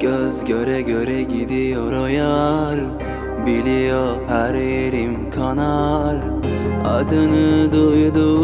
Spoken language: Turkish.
Göz göre göre gidiyor o yar. Biliyor her yerim kanar. Adını duyduğumda Ciğerim